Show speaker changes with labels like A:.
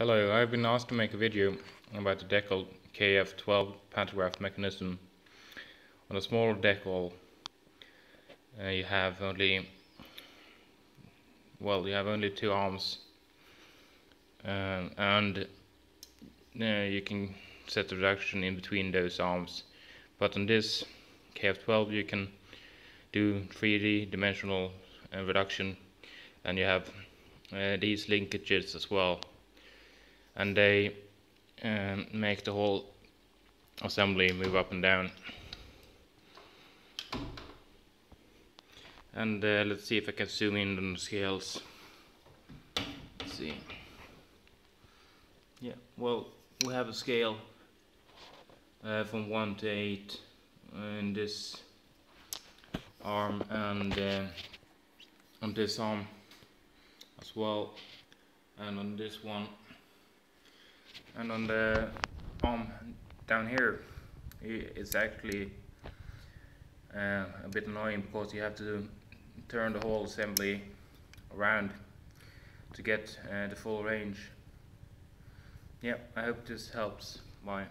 A: Hello, I've been asked to make a video about the Deckel KF12 pantograph mechanism. On a small Deckel uh, you have only well you have only two arms uh, and uh, you can set the reduction in between those arms but on this KF12 you can do 3D dimensional uh, reduction and you have uh, these linkages as well and they um, make the whole assembly move up and down. And uh, let's see if I can zoom in on the scales. Let's see. Yeah well we have a scale uh, from 1 to 8 in this arm and uh, on this arm as well. And on this one and on the arm down here it's actually uh, a bit annoying because you have to turn the whole assembly around to get uh, the full range. Yeah I hope this helps. Bye